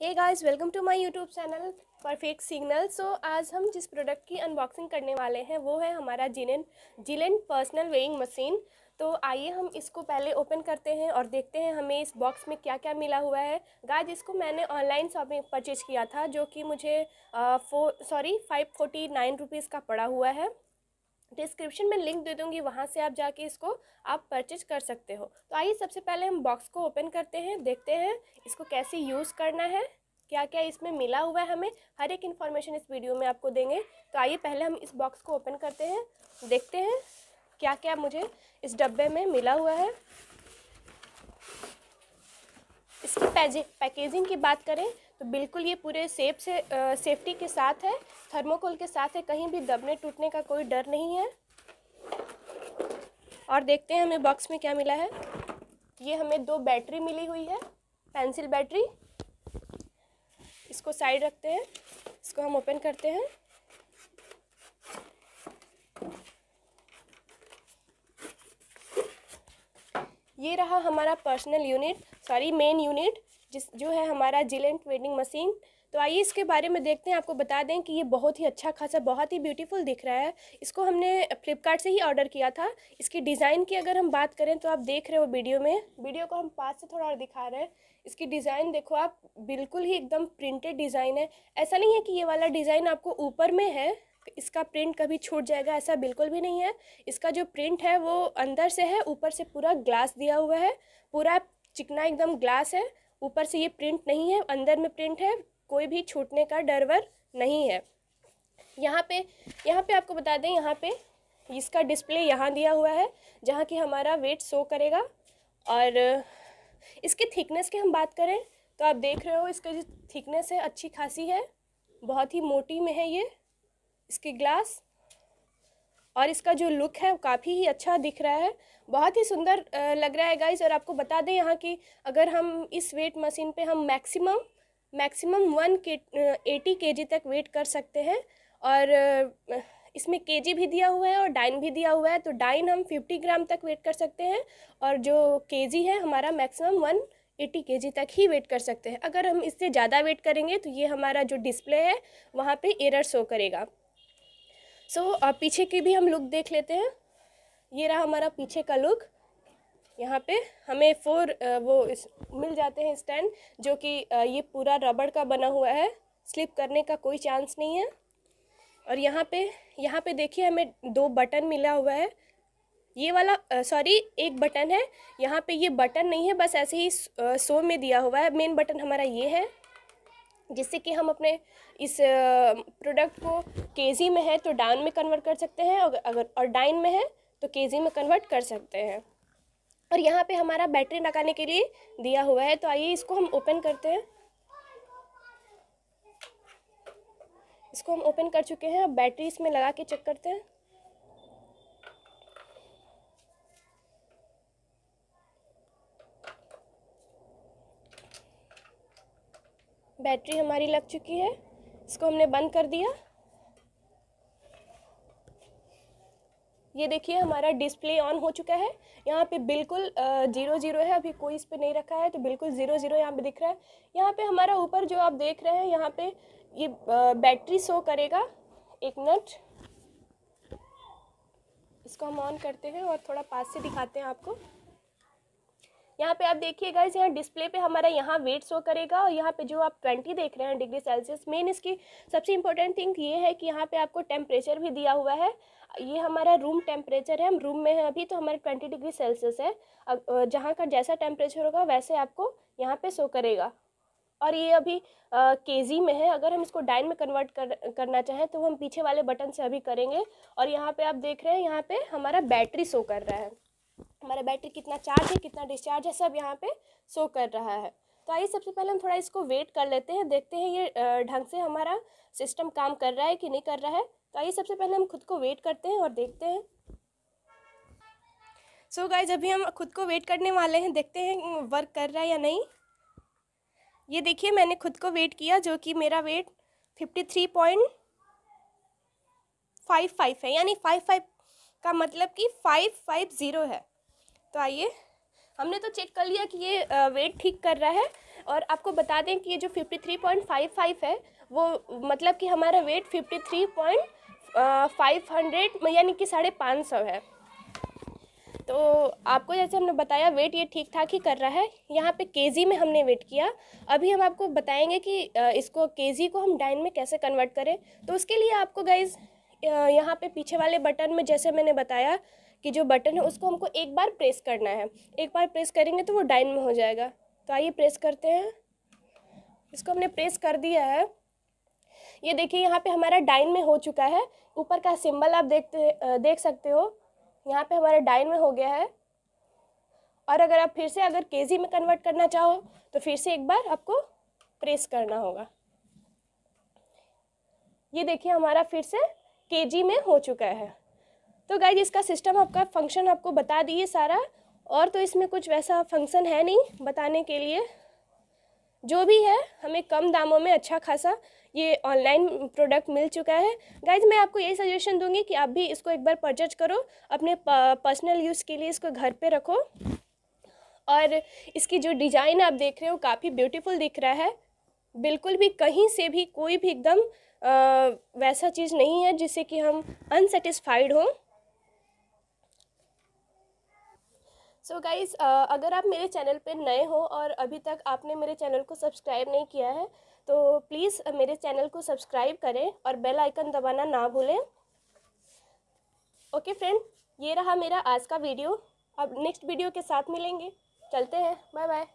Hey guys welcome to my YouTube channel perfect signal so आज हम जिस product की अनबॉक्सिंग करने वाले हैं, वो है हमारा जिलेन जिलेन पर्सनल वेइंग मशीन तो आइए हम इसको पहले ओपन करते हैं और देखते हैं हमें इस बॉक्स में क्या क्या मिला हुआ है। गाइस इसको मैंने ऑनलाइन शॉपिंग परचेज किया था, जो कि मुझे four sorry five forty nine rupees का पड़ा हुआ है। डिस्क्रिप्शन में लिंक दे दूँगी, वहाँ से आप जाके इसको आप परचेज कर सकते हो। तो आइए सबसे पहले हम बॉक्स को ओपन करते हैं, देखते हैं इसको कैसे यूज़ करना है क्या क्या इसमें मिला हुआ है हमें, हर एक इन्फॉर्मेशन इस वीडियो में आपको देंगे। तो आइए पहले हम इस बॉक्स को ओपन करते हैं, देखते हैं क्या क्या मुझे इस डब्बे में मिला हुआ है। इसकी पैकेजिंग की बात करें तो बिल्कुल ये पूरे सेफ़ से सेफ्टी के साथ है। थर्मोकोल के साथ है। कहीं भी दबने टूटने का कोई डर नहीं है। और देखते हैं हमें बॉक्स में क्या मिला है। ये हमें दो बैटरी मिली हुई है। पेंसिल बैटरी इसको साइड रखते हैं। इसको हम ओपन करते हैं। ये रहा हमारा personal unit sorry main unit जिस, जो है हमारा जिलेंट वेडिंग मशीन तो आइए इसके बारे में देखते हैं, आपको बता दें कि ये बहुत ही अच्छा खासा, बहुत ही ब्यूटीफुल दिख रहा है। इसको हमने फ्लिपकार्ट से ही ऑर्डर किया था। इसकी डिज़ाइन की अगर हम बात करें तो आप देख रहे हो वीडियो में। वीडियो को हम पास से थोड़ा और दिखा रहे हैं। इसकी डिज़ाइन देखो आप, बिल्कुल ही एकदम प्रिंटेड डिज़ाइन है। ऐसा नहीं है कि ये वाला डिज़ाइन आपको ऊपर में है, इसका प्रिंट कभी छूट जाएगा, ऐसा बिल्कुल भी नहीं है। इसका जो प्रिंट है, वो अंदर से है, ऊपर से पूरा ग्लास दिया हुआ है। पूरा चिकना एकदम ग्लास है। ऊपर से ये प्रिंट नहीं है, अंदर में प्रिंट है, कोई भी छूटने का डर वर नहीं है। यहाँ पे यहाँ पे आपको बता दें, यहाँ पे इसका डिस्प्ले यहाँ दिया हुआ है, जहाँ की हमारा वेट शो करेगा। और इसकी थिकनेस की हम बात करें तो आप देख रहे हो इसका जो थिकनेस है, अच्छी खासी है, बहुत ही मोटी में है ये, इसकी ग्लास और इसका जो लुक है काफ़ी ही अच्छा दिख रहा है। बहुत ही सुंदर लग रहा है गाइज़ और आपको बता दें यहाँ की अगर हम इस वेट मशीन पे हम मैक्सिमम मैक्सिमम वन के एटी के जी तक वेट कर सकते हैं और इसमें के जी भी दिया हुआ है और डाइन भी दिया हुआ है तो डाइन हम फिफ्टी ग्राम तक वेट कर सकते हैं और जो के जी है, हमारा maximum one eighty K G तक ही वेट कर सकते हैं। अगर हम इससे ज़्यादा वेट करेंगे तो ये हमारा जो डिस्प्ले है, वहाँ पे एरर शो करेगा। सो so, पीछे की भी हम लुक देख लेते हैं। ये रहा हमारा पीछे का लुक यहाँ पे हमें फोर वो इस मिल जाते हैं स्टैंड जो कि ये पूरा रबड़ का बना हुआ है। स्लिप करने का कोई चांस नहीं है। और यहाँ पे यहाँ पे देखिए हमें दो बटन मिला हुआ है। ये वाला सॉरी एक बटन है। यहाँ पे ये बटन नहीं है बस ऐसे ही सो में दिया हुआ है। मेन बटन हमारा ये है। जिससे कि हम अपने इस प्रोडक्ट को केजी में है तो डाउन में कन्वर्ट कर सकते हैं और अगर, और डाइन में है तो केजी में कन्वर्ट कर सकते हैं। और यहाँ पे हमारा बैटरी लगाने के लिए दिया हुआ है तो आइए इसको हम ओपन करते हैं। इसको हम ओपन कर चुके हैं, अब बैटरी इसमें लगा के चेक करते हैं। बैटरी हमारी लग चुकी है। इसको हमने बंद कर दिया। ये देखिए, हमारा डिस्प्ले ऑन हो चुका है। यहाँ पे बिल्कुल ज़ीरो ज़ीरो है। अभी कोई इस पर नहीं रखा है तो बिल्कुल ज़ीरो ज़ीरो यहाँ पे दिख रहा है। यहाँ पे हमारा ऊपर जो आप देख रहे हैं, यहाँ पे ये बैटरी शो करेगा। एक मिनट इसको हम ऑन करते हैं और थोड़ा पास से दिखाते हैं आपको। यहाँ पे आप देखिएगा इस यहाँ डिस्प्ले पे हमारा यहाँ वेट शो करेगा और यहाँ पे जो आप ट्वेंटी देख रहे हैं डिग्री सेल्सियस मेन इसकी सबसे इम्पोर्टेंट थिंग ये है कि यहाँ पे आपको टेम्परेचर भी दिया हुआ है। ये हमारा रूम टेम्परेचर है, हम रूम में हैं अभी तो हमारे ट्वेंटी डिग्री सेल्सियस है। जहाँ का जैसा टेम्परेचर होगा वैसे आपको यहाँ पे शो करेगा। और ये अभी के जी में है, अगर हम इसको डाइन में कन्वर्ट कर, करना चाहें तो हम पीछे वाले बटन से अभी करेंगे। और यहाँ पे आप देख रहे हैं, यहाँ पे हमारा बैटरी शो कर रहा है। हमारा बैटरी कितना चार्ज है, कितना डिस्चार्ज है, सब यहाँ पे शो कर रहा है। तो आइए सबसे पहले हम थोड़ा इसको वेट कर लेते हैं, देखते हैं ये ढंग से हमारा सिस्टम काम कर रहा है कि नहीं कर रहा है। तो आइए सबसे पहले हम खुद को वेट करते हैं और देखते हैं। सो so गाइज़ अभी हम खुद को वेट करने वाले हैं, देखते हैं वर्क कर रहा है या नहीं। ये देखिए, मैंने खुद को वेट किया जो कि मेरा weight fifty three point five five है। यानी फाइव फाइव का मतलब कि फाइव फाइव ज़ीरो है। तो आइए, हमने तो चेक कर लिया कि ये वेट ठीक कर रहा है और आपको बता दें कि ये जो fifty three point five five है, वो मतलब कि हमारा weight fifty three point five hundred यानी कि साढ़े पाँच सौ है। तो आपको जैसे हमने बताया, वेट ये ठीक ठाक ही कर रहा है। यहाँ पे केजी में हमने वेट किया। अभी हम आपको बताएँगे कि इसको, केजी को हम डाइन में कैसे कन्वर्ट करें। तो उसके लिए आपको गाइज़ यहाँ पे पीछे वाले बटन में जैसे मैंने बताया कि जो बटन है उसको हमको एक बार प्रेस करना है। एक बार प्रेस करेंगे तो वो डाइन में हो जाएगा। तो आइए प्रेस करते हैं। इसको हमने प्रेस कर दिया है। ये देखिए, यहाँ पे हमारा डाइन में हो चुका है। ऊपर का सिंबल आप देखते देख सकते हो। यहाँ पे हमारा डाइन में हो गया है। और अगर आप फिर से, अगर केजी में कन्वर्ट करना चाहो तो फिर से एक बार आपको प्रेस करना होगा। ये देखिए, हमारा फिर से केजी में हो चुका है। तो गाइज़ इसका सिस्टम आपका फ़ंक्शन आपको बता दिए सारा। और तो इसमें कुछ वैसा फ़ंक्शन है नहीं बताने के लिए। जो भी है, हमें कम दामों में अच्छा खासा ये ऑनलाइन प्रोडक्ट मिल चुका है। गाइज़ मैं आपको यही सजेशन दूँगी कि आप भी इसको एक बार परचेज करो, अपने पर्सनल यूज़ के लिए इसको घर पे रखो। और इसकी जो डिज़ाइन आप देख रहे हो, काफ़ी ब्यूटीफुल दिख रहा है। बिल्कुल भी कहीं से भी कोई भी एकदम वैसा चीज़ नहीं है जिससे कि हम अनसेटिस्फाइड हों। सो so गाइज़ अगर आप मेरे चैनल पे नए हो और अभी तक आपने मेरे चैनल को सब्सक्राइब नहीं किया है तो प्लीज़ मेरे चैनल को सब्सक्राइब करें और बेल आइकन दबाना ना भूलें। ओके फ्रेंड, ये रहा मेरा आज का वीडियो। अब नेक्स्ट वीडियो के साथ मिलेंगे। चलते हैं। Bye bye.